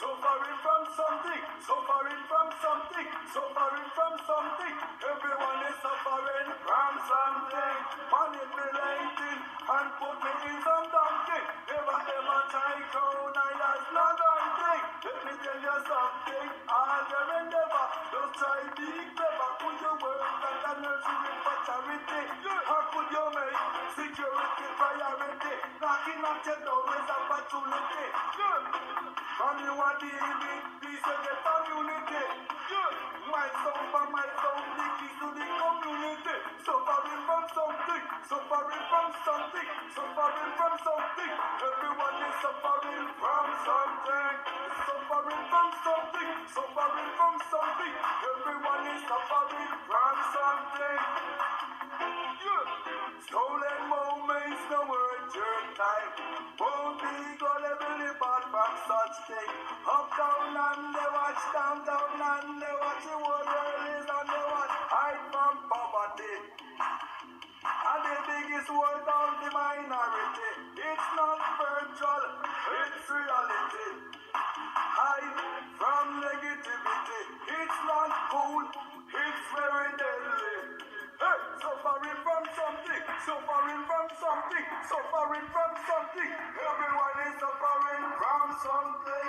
suffering from something, suffering from something, suffering from something. Everyone is suffering from something. Manipulating and putting in some donkey. Never ever try crown and that's not thing. Let me tell you something, all your endeavor. Don't try be clever, put your work and energy in for charity. Knocking at your door is opportunity. From you are dealing with peace and the community. My soul for my soul, the keys to the community. Suffering from something, suffering from something, suffering from something. Everyone is suffering from something. Suffering from something, suffering from time. Won't be gonna be depart from such thing. Up, down, and they watch, down, down, and they watch. The world is on the watch. Hide from poverty. And the biggest word of the minority. It's not virtual, it's reality. Hide from negativity. It's not cool, suffering from something. Everyone is suffering from something,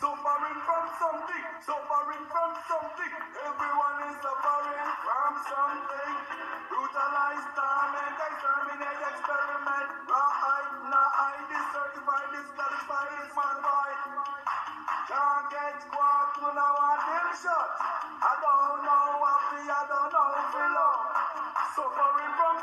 suffering from something, suffering from something. Everyone is suffering from something. Brutalized, torment, exterminate, experiment. Right, nah, discertified, disqualified, disqualified. Can't get squat, you know them shot.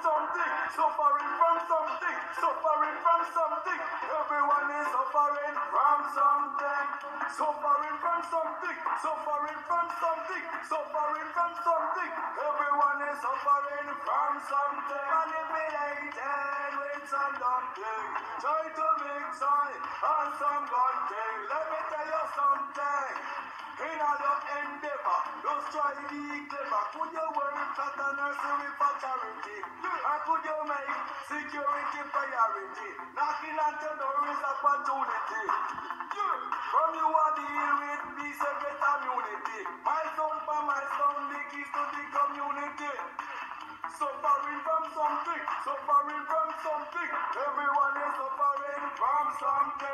Something, suffering from something, suffering from something. Everyone is suffering from something, suffering from something, suffering from something, suffering from something. Everyone is suffering from something. Manipulated with some dumb thing. Try to make sign on some gun thing. Let me tell you something. In your endeavor, just try to be clever. Could you work at a nursery Knocking at door is opportunity. From you are deal with. My my the keys to the community. Suffering from something, suffering from something. Everyone is suffering from something.